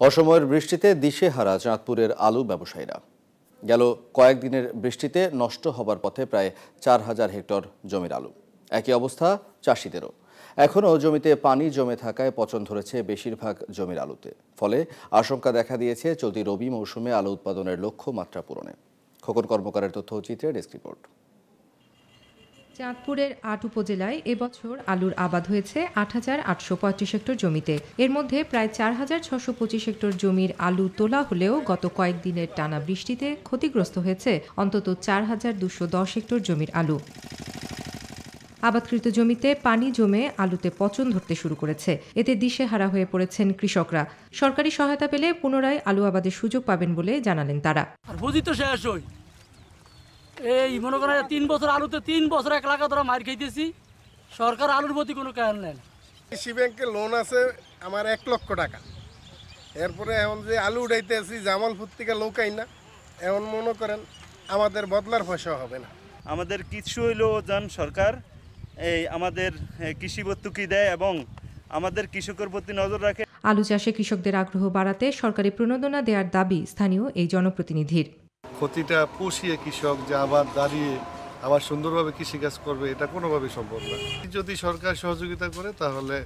অসময়ের বৃষ্টিতে দিশেহারা চাঁদপুরের আলু ব্যবসায়ীরা। গেল কয়েকদিনের বৃষ্টিতে নষ্ট হবার পথে প্রায় চার হাজার হেক্টর জমির আলু। একই অবস্থা চাষিদেরও। এখনও জমিতে পানি জমে থাকায় পচন ধরেছে বেশিরভাগ জমির আলুতে। ফলে আশঙ্কা দেখা দিয়েছে চলতি রবি মৌসুমে আলু উৎপাদনের লক্ষ্য মাত্রা পূরণে। খোকন কর্মকারের তথ্য চিত্রে ডেস্ক রিপোর্ট। চাঁদপুরের আট উপজেলায় এবছর আলুর আবাদ হয়েছে আট হাজার আটশো পঁয়ত্রিশ হেক্টর জমিতে। এর মধ্যে প্রায় চার হাজার ছশো পঁচিশ হেক্টর জমির আলু তোলা হলেও গত কয়েকদিনের টানা বৃষ্টিতে ক্ষতিগ্রস্ত হয়েছে অন্তত চার হাজার দুশো দশ হেক্টর জমির আলু। আবাদকৃত জমিতে পানি জমে আলুতে পচন ধরতে শুরু করেছে। এতে দিশেহারা হয়ে পড়েছেন কৃষকরা। সরকারি সহায়তা পেলে পুনরায় আলু আবাদের সুযোগ পাবেন বলে জানালেন তারা। শেষ এই মনে করেন তিন বছর আলুতে তিন বছর এক লাখ ধরা মার খাইতেছি। সরকার আলুর প্রতি কোনো কেয়ার নেন কৃষি ব্যাংকে লোন আছে আমার এক লক্ষ টাকা। এরপরে এখন যে আলু উঠাইতে আছি জামালপুর থেকে লোকাই না। এখন মনে করেন আমাদের বদলার পয়সা হবে না। আমাদের কিছু হইলেও যান সরকার এই আমাদের কৃষি ভর্তুকি দেয় এবং আমাদের কৃষকের প্রতি নজর রাখে। আলু চাষে কৃষকদের আগ্রহ বাড়াতে সরকারি প্রণোদনা দেওয়ার দাবি স্থানীয় এই জনপ্রতিনিধির। ক্ষতিটা পুষিয়ে কৃষক যে আবার দাঁড়িয়ে আবার সুন্দরভাবে কৃষিকাজ করবে এটা কোনোভাবেই সম্ভব না। যদি সরকার সহযোগিতা করে তাহলে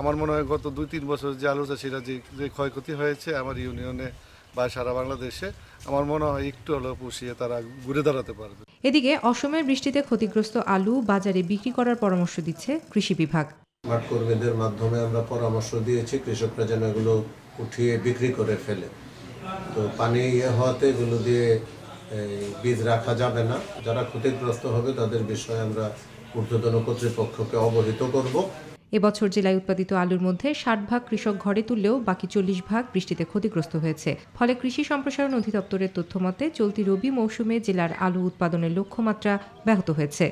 আমার মনে হয় গত দুই তিন বছর যে আলু চাষিরা যে যে ক্ষয়ক্ষতি হয়েছে আমার ইউনিয়নে বা সারা বাংলাদেশে আমার মনে হয় একটু হলেও পুষিয়ে তারা ঘুরে দাঁড়াতে পারবে। এদিকে অসমের বৃষ্টিতে ক্ষতিগ্রস্ত আলু বাজারে বিক্রি করার পরামর্শ দিচ্ছে কৃষি বিভাগ। মাঠ কর্মীদের মাধ্যমে আমরা পরামর্শ দিয়েছি কৃষকরা যেন এগুলো উঠিয়ে বিক্রি করে ফেলে। তো পানি ইয়ে হওয়াতে এগুলো দিয়ে বীজ রাখা যাবে না। যারা ক্ষতিগ্রস্ত হবে, তাদের বিষয়ে আমরা ঊর্ধ্বতন কর্তৃপক্ষকে অবহিত করব। এবছর জেলায় উৎপাদিত আলুর মধ্যে ষাট ভাগ কৃষক ঘরে তুললেও বাকি চল্লিশ ভাগ বৃষ্টিতে ক্ষতিগ্রস্ত হয়েছে। ফলে কৃষি সম্প্রসারণ অধিদপ্তরের তথ্য মতে চলতি রবি মৌসুমে জেলার আলু উৎপাদনের লক্ষ্যমাত্রা ব্যাহত হয়েছে।